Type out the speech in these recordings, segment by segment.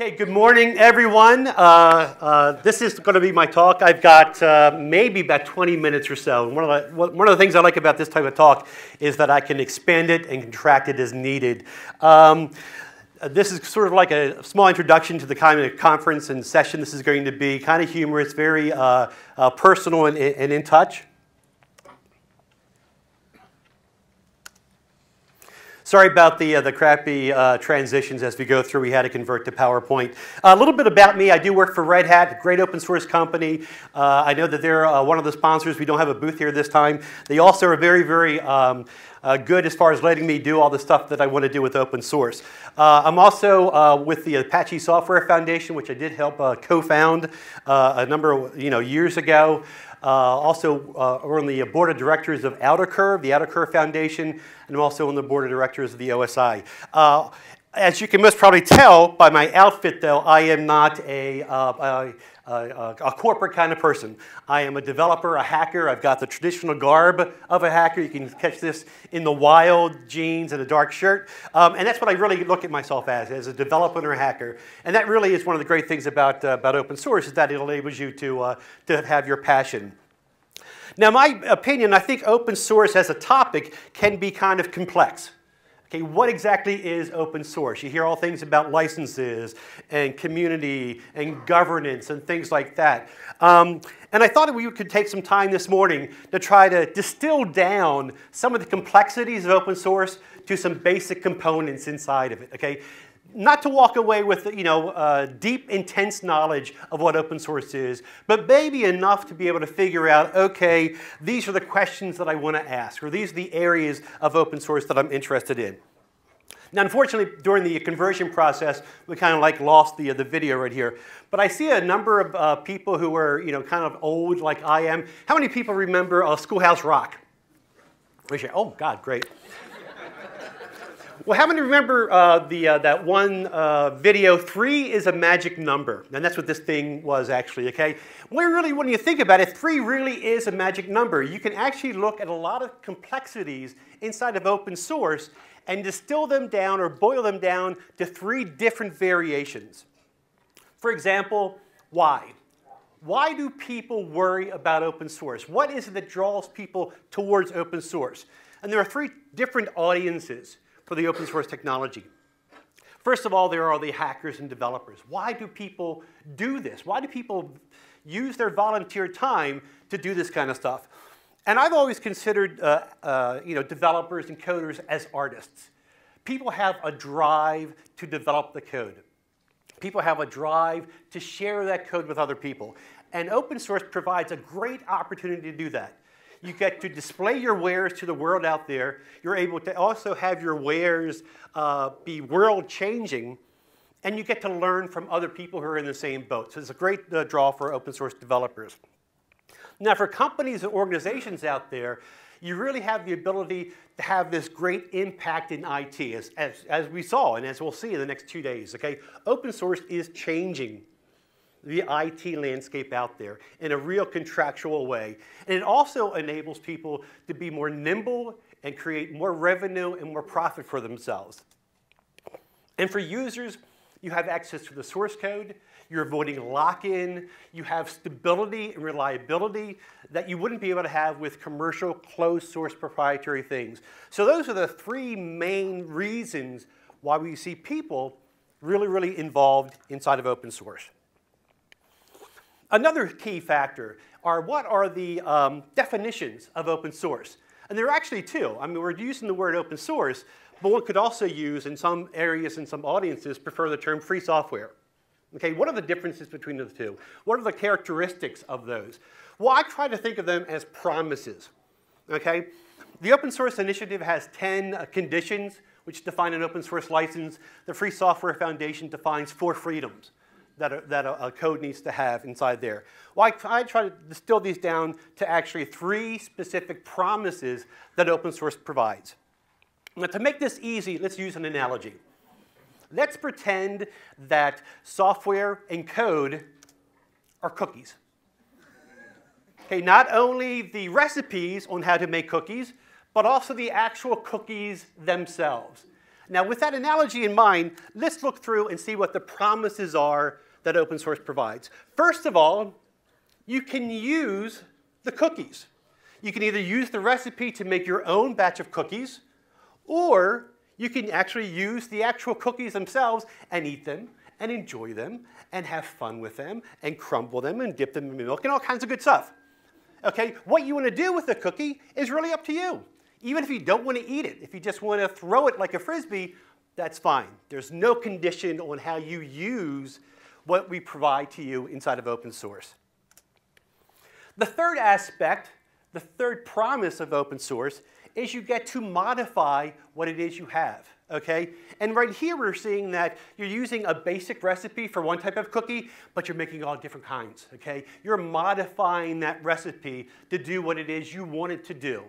Okay, good morning, everyone. Uh, uh, this is going to be my talk. I've got uh, maybe about 20 minutes or so. One of, the, one of the things I like about this type of talk is that I can expand it and contract it as needed. Um, this is sort of like a small introduction to the kind of conference and session this is going to be. Kind of humorous, very uh, uh, personal and, and in touch. Sorry about the, uh, the crappy uh, transitions as we go through. We had to convert to PowerPoint. Uh, a little bit about me. I do work for Red Hat, great open source company. Uh, I know that they're uh, one of the sponsors. We don't have a booth here this time. They also are very, very um, uh, good as far as letting me do all the stuff that I want to do with open source. I'm also with the Apache Software Foundation, which I did help co-found a number of you know, years ago. Uh, also, uh, we're on the board of directors of OuterCurve, the OuterCurve Foundation, and I'm also on the board of directors of the OSI. Uh, as you can most probably tell by my outfit, though, I am not a, a, a, a, corporate kind of person. I am a developer, a hacker. I've got the traditional garb of a hacker. You can catch this in the wild jeans and a dark shirt. Um, and that's what I really look at myself as, as a developer or hacker. And that really is one of the great things about, uh, about open source is that it enables you to, uh, to have your passion. Now, my opinion, I think open source as a topic can be kind of complex. Okay, what exactly is open source? You hear all things about licenses and community and governance and things like that. Um, and I thought that we could take some time this morning to try to distill down some of the complexities of open source to some basic components inside of it. Okay, not to walk away with you know uh, deep, intense knowledge of what open source is, but maybe enough to be able to figure out, okay, these are the questions that I want to ask, or these are the areas of open source that I'm interested in. Now, unfortunately, during the conversion process, we kind of like lost the, uh, the video right here. But I see a number of uh, people who are, you know, kind of old like I am. How many people remember uh, Schoolhouse Rock? Oh, God, great. Well, how many remember uh, the, uh, that one uh, video, three is a magic number? And that's what this thing was actually, okay? Well, really, when you think about it, three really is a magic number. You can actually look at a lot of complexities inside of open source and distill them down or boil them down to three different variations. For example, why? Why do people worry about open source? What is it that draws people towards open source? And there are three different audiences for the open source technology. First of all, there are the hackers and developers. Why do people do this? Why do people use their volunteer time to do this kind of stuff? And I've always considered uh, uh, you know, developers and coders as artists. People have a drive to develop the code. People have a drive to share that code with other people. And open source provides a great opportunity to do that. You get to display your wares to the world out there. You're able to also have your wares uh, be world changing. And you get to learn from other people who are in the same boat. So it's a great uh, draw for open source developers. Now, for companies and organizations out there, you really have the ability to have this great impact in IT, as, as, as we saw and as we'll see in the next two days. Okay, Open source is changing the IT landscape out there in a real contractual way. And it also enables people to be more nimble and create more revenue and more profit for themselves. And for users, you have access to the source code, you're avoiding lock-in, you have stability and reliability that you wouldn't be able to have with commercial closed source proprietary things. So those are the three main reasons why we see people really, really involved inside of open source. Another key factor are what are the um, definitions of open source? And there are actually two. I mean, we're using the word open source, but one could also use, in some areas and some audiences, prefer the term free software. Okay, what are the differences between the two? What are the characteristics of those? Well, I try to think of them as promises. Okay, the Open Source Initiative has 10 uh, conditions which define an open source license. The Free Software Foundation defines four freedoms that, a, that a, a, code needs to have inside there. Well, I, I, try to distill these down to actually three specific promises that open source provides. Now, to make this easy, let's use an analogy. Let's pretend that software and code are cookies. Okay, not only the recipes on how to make cookies, but also the actual cookies themselves. Now, with that analogy in mind, let's look through and see what the promises are that open source provides. First of all, you can use the cookies. You can either use the recipe to make your own batch of cookies, or you can actually use the actual cookies themselves and eat them and enjoy them and have fun with them and crumble them and dip them in milk and all kinds of good stuff. Okay, what you want to do with the cookie is really up to you. Even if you don't want to eat it, if you just want to throw it like a frisbee, that's fine. There's no condition on how you use what we provide to you inside of open source. The third aspect, the third promise of open source, is you get to modify what it is you have okay? And right here we're seeing that you're using a basic recipe for one type of cookie, but you're making all different kinds, okay? You're modifying that recipe to do what it is you want it to do,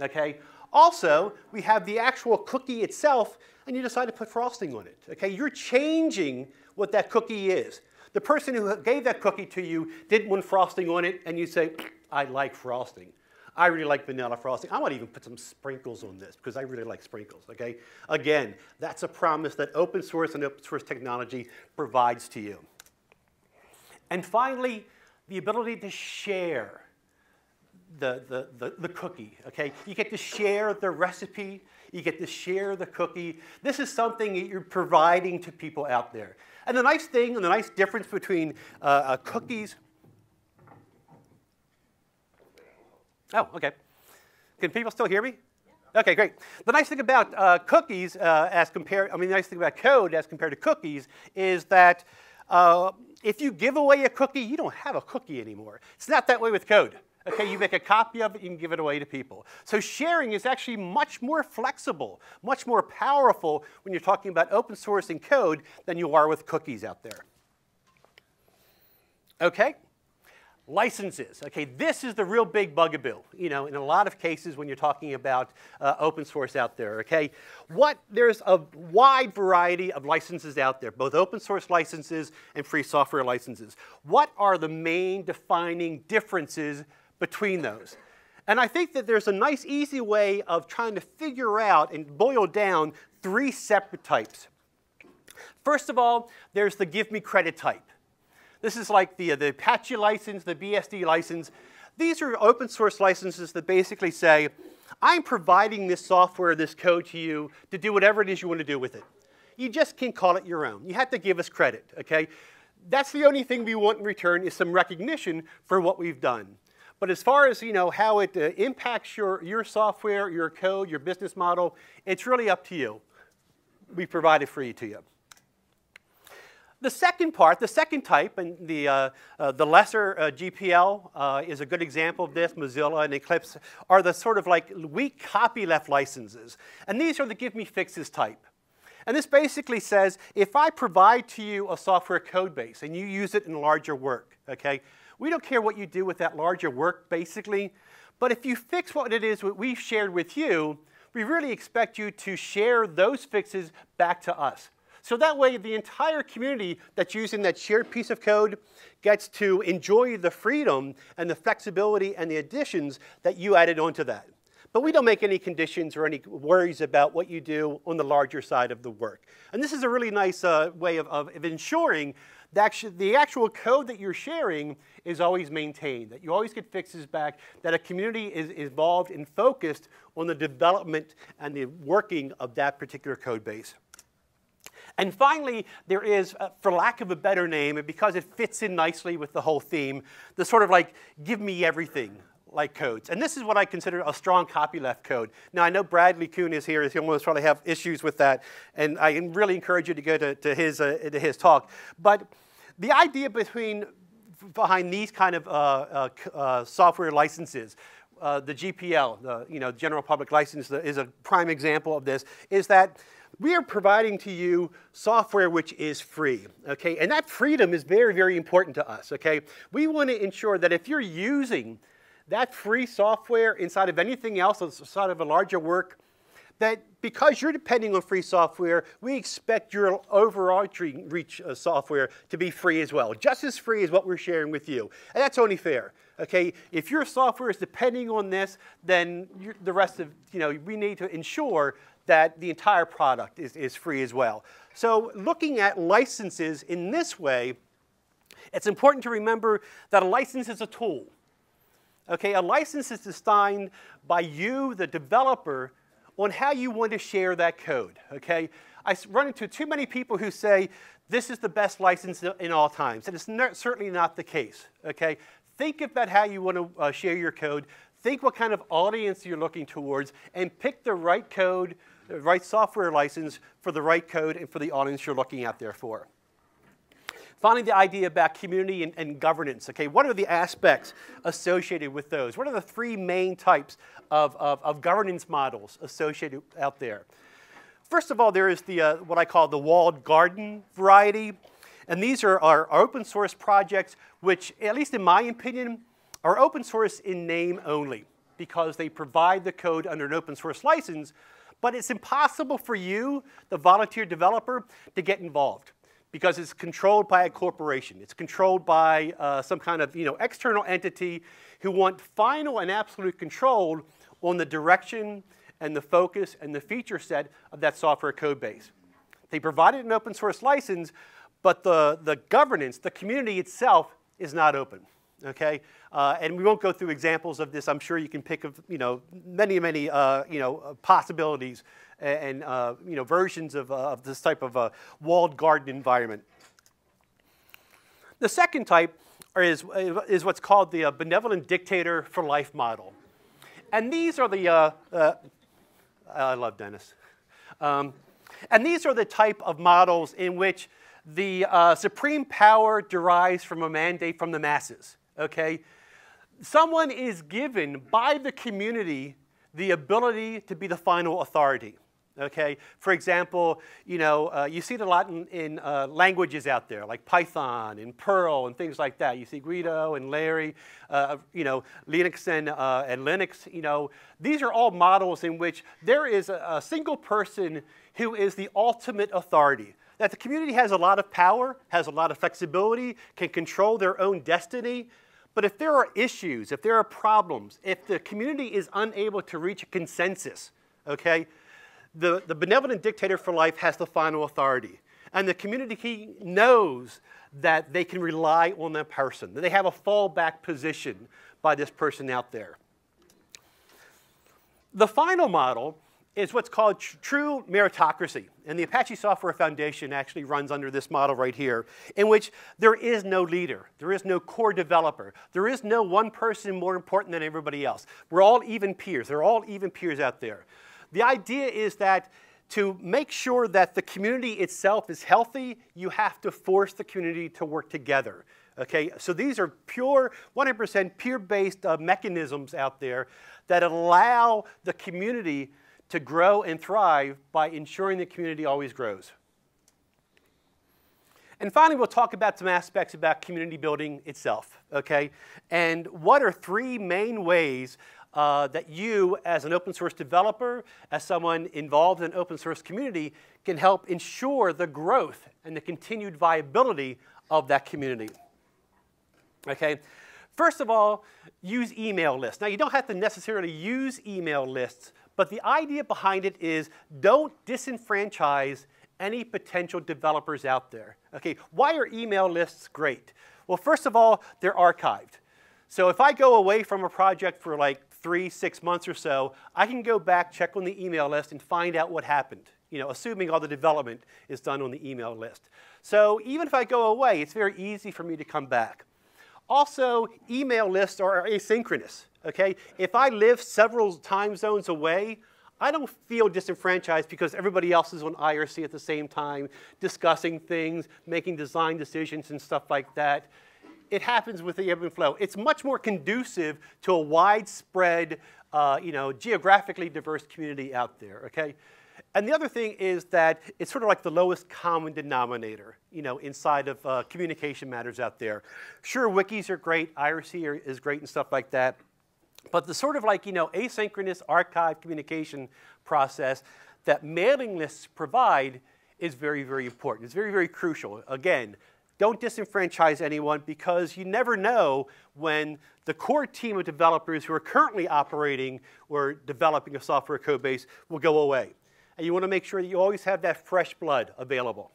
okay? Also, we have the actual cookie itself, and you decide to put frosting on it, okay? You're changing what that cookie is. The person who gave that cookie to you didn't want frosting on it, and you say, I like frosting. I really like vanilla frosting. I might even put some sprinkles on this because I really like sprinkles, okay? Again, that's a promise that open source and open source technology provides to you. And finally, the ability to share the, the, the, the, cookie, okay? You get to share the recipe, you get to share the cookie. This is something that you're providing to people out there. And the nice thing and the nice difference between uh, uh, cookies Oh, okay. Can people still hear me? Okay, great. The nice thing about uh, cookies uh, as compared, I mean, the nice thing about code as compared to cookies is that uh, if you give away a cookie, you don't have a cookie anymore. It's not that way with code. Okay, you make a copy of it, you can give it away to people. So sharing is actually much more flexible, much more powerful when you're talking about open source and code than you are with cookies out there. Okay, Licenses. Okay, this is the real big bugaboo, you know, in a lot of cases when you're talking about uh, open source out there, okay? What, there's a wide variety of licenses out there, both open source licenses and free software licenses. What are the main defining differences between those? And I think that there's a nice, easy way of trying to figure out and boil down three separate types. First of all, there's the give me credit type. This is like the, uh, the Apache license, the BSD license. These are open source licenses that basically say, I'm providing this software, this code to you to do whatever it is you want to do with it. You just can't call it your own. You have to give us credit, okay? That's the only thing we want in return is some recognition for what we've done. But as far as you know, how it uh, impacts your, your software, your code, your business model, it's really up to you. We provide it free to you. The second part, the second type, and the, uh, uh, the lesser uh, GPL uh, is a good example of this, Mozilla and Eclipse, are the sort of like weak copyleft licenses. And these are the give me fixes type. And this basically says, if I provide to you a software code base and you use it in larger work, okay, we don't care what you do with that larger work, basically, but if you fix what it is what we've shared with you, we really expect you to share those fixes back to us. So that way, the entire community that's using that shared piece of code gets to enjoy the freedom and the flexibility and the additions that you added onto that. But we don't make any conditions or any worries about what you do on the larger side of the work. And this is a really nice uh, way of, of, of ensuring that the actual code that you're sharing is always maintained, that you always get fixes back, that a community is involved and focused on the development and the working of that particular code base. And finally, there is, uh, for lack of a better name, and because it fits in nicely with the whole theme, the sort of like, give me everything like codes. And this is what I consider a strong copyleft code. Now, I know Bradley Kuhn is here. He'll most probably have issues with that. And I really encourage you to go to, to his, uh, to his talk. But the idea between, behind these kind of uh, uh, uh software licenses, uh, the GPL, the you know, general public license, is a prime example of this, is that we are providing to you software which is free, okay? And that freedom is very, very important to us, okay? We want to ensure that if you're using that free software inside of anything else, inside of a larger work, that because you're depending on free software, we expect your overarching reach uh, software to be free as well, just as free as what we're sharing with you. And that's only fair. Okay, if your software is depending on this, then the rest of, you know, we need to ensure that the entire product is, is free as well. So looking at licenses in this way, it's important to remember that a license is a tool. Okay, a license is designed by you, the developer, on how you want to share that code. Okay, I run into too many people who say this is the best license in all times, and it's not, certainly not the case. Okay, think about how you want to uh, share your code. Think what kind of audience you're looking towards, and pick the right code, the right software license for the right code and for the audience you're looking out there for. Finally, the idea about community and, and, governance. Okay, what are the aspects associated with those? What are the three main types of, of, of governance models associated out there? First of all, there is the, uh, what I call the walled garden variety. And these are our open source projects, which, at least in my opinion, are open source in name only because they provide the code under an open source license, but it's impossible for you, the volunteer developer, to get involved because it's controlled by a corporation. It's controlled by uh, some kind of you know, external entity who want final and absolute control on the direction and the focus and the feature set of that software code base. They provided an open source license, but the, the governance, the community itself is not open. Okay, uh, and we won't go through examples of this. I'm sure you can pick of you know many many uh, you know possibilities and uh, you know, versions of, uh, of this type of a walled garden environment. The second type is, is what's called the uh, benevolent dictator for life model. And these are the, uh, uh, I love Dennis. Um, and these are the type of models in which the uh, supreme power derives from a mandate from the masses, okay? Someone is given by the community the ability to be the final authority. Okay, for example, you know, uh, you see it a lot in, in uh, languages out there, like Python and Perl and things like that. You see Guido and Larry, uh, you know, Linus and, uh, and Linux. You know, these are all models in which there is a, a single person who is the ultimate authority. That the community has a lot of power, has a lot of flexibility, can control their own destiny. But if there are issues, if there are problems, if the community is unable to reach a consensus, okay, the, the benevolent dictator for life has the final authority. And the community knows that they can rely on that person, that they have a fallback position by this person out there. The final model is what's called tr true meritocracy. And the Apache Software Foundation actually runs under this model right here, in which there is no leader, there is no core developer, there is no one person more important than everybody else. We're all even peers. They're all even peers out there. The idea is that to make sure that the community itself is healthy, you have to force the community to work together. Okay, so these are pure, 100% peer-based uh, mechanisms out there that allow the community to grow and thrive by ensuring the community always grows. And finally, we'll talk about some aspects about community building itself, okay? And what are three main ways uh, that you, as an open source developer, as someone involved in an open source community, can help ensure the growth and the continued viability of that community. Okay? First of all, use email lists. Now, you don't have to necessarily use email lists, but the idea behind it is don't disenfranchise any potential developers out there. Okay, why are email lists great? Well, first of all, they're archived. So if I go away from a project for like three, six months or so, I can go back, check on the email list, and find out what happened, you know, assuming all the development is done on the email list. So even if I go away, it's very easy for me to come back. Also, email lists are asynchronous, okay? If I live several time zones away, I don't feel disenfranchised because everybody else is on IRC at the same time, discussing things, making design decisions and stuff like that it happens with the ebb and flow. It's much more conducive to a widespread, uh, you know, geographically diverse community out there, okay? And the other thing is that it's sort of like the lowest common denominator, you know, inside of uh, communication matters out there. Sure, wikis are great, IRC is great and stuff like that, but the sort of like, you know, asynchronous archive communication process that mailing lists provide is very, very important. It's very, very crucial. Again, don't disenfranchise anyone because you never know when the core team of developers who are currently operating or developing a software code base will go away. and you want to make sure that you always have that fresh blood available.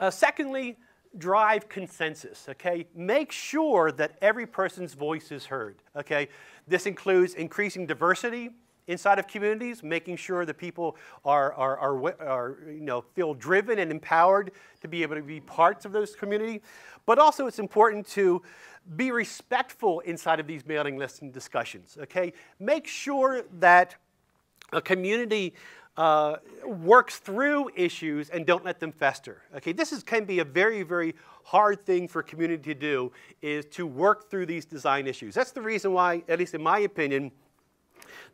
Uh, secondly, drive consensus, okay? Make sure that every person's voice is heard, okay? This includes increasing diversity inside of communities, making sure that people are, are, are, are, you know, feel driven and empowered to be able to be parts of those community. But also it's important to be respectful inside of these mailing lists and discussions, okay? Make sure that a community uh, works through issues and don't let them fester. Okay, this is, can be a very, very hard thing for community to do, is to work through these design issues. That's the reason why, at least in my opinion,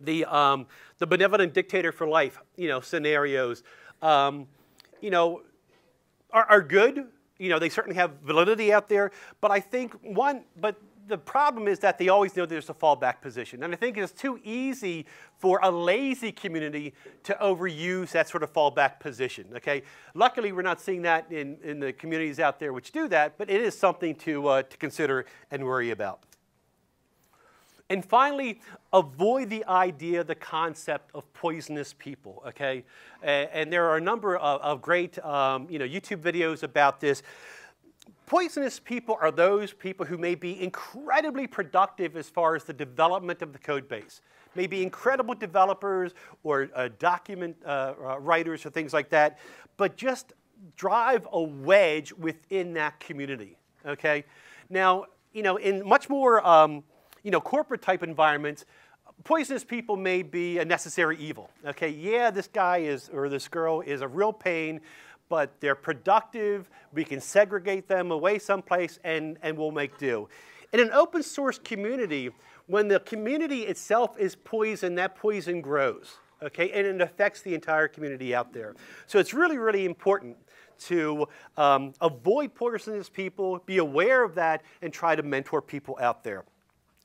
the, um, the benevolent dictator for life, you know, scenarios, um, you know, are, are good. You know, they certainly have validity out there, but I think one, but the problem is that they always know there's a fallback position. And I think it's too easy for a lazy community to overuse that sort of fallback position, okay? Luckily, we're not seeing that in, in the communities out there which do that, but it is something to, uh, to consider and worry about. And finally, avoid the idea, the concept of poisonous people, okay? And, and there are a number of, of great um, you know, YouTube videos about this. Poisonous people are those people who may be incredibly productive as far as the development of the code base. May be incredible developers or uh, document uh, uh, writers or things like that, but just drive a wedge within that community, okay? Now, you know, in much more, um, you know, corporate type environments, poisonous people may be a necessary evil, okay? Yeah, this guy is, or this girl is a real pain, but they're productive. We can segregate them away someplace and, and we'll make do. In an open source community, when the community itself is poisoned, that poison grows, okay? And it affects the entire community out there. So it's really, really important to um, avoid poisonous people, be aware of that, and try to mentor people out there.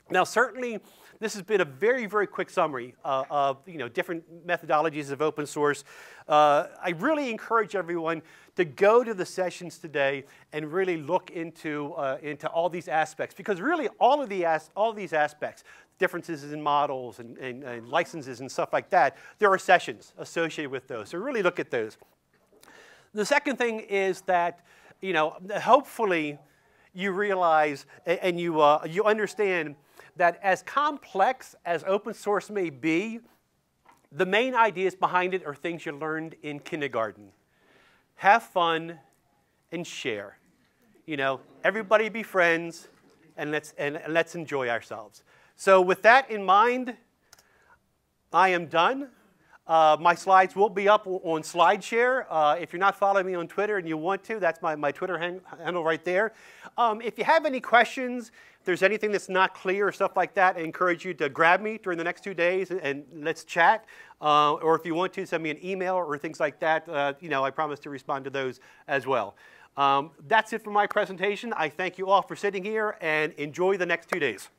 Now, certainly, this has been a very, very quick summary uh, of you know, different methodologies of open source. Uh, I really encourage everyone to go to the sessions today and really look into, uh, into all these aspects because really all of, the as all of these aspects, differences in models and, and, and licenses and stuff like that, there are sessions associated with those. So really look at those. The second thing is that, you know, hopefully you realize and you, uh, you understand that as complex as open source may be, the main ideas behind it are things you learned in kindergarten. Have fun and share. You know, everybody be friends and let's, and, and let's enjoy ourselves. So with that in mind, I am done. Uh, my slides will be up on SlideShare. Uh, if you're not following me on Twitter and you want to, that's my, my Twitter handle right there. Um, if you have any questions, if there's anything that's not clear or stuff like that, I encourage you to grab me during the next two days and, and let's chat. Uh, or if you want to, send me an email or things like that. Uh, you know, I promise to respond to those as well. Um, that's it for my presentation. I thank you all for sitting here and enjoy the next two days.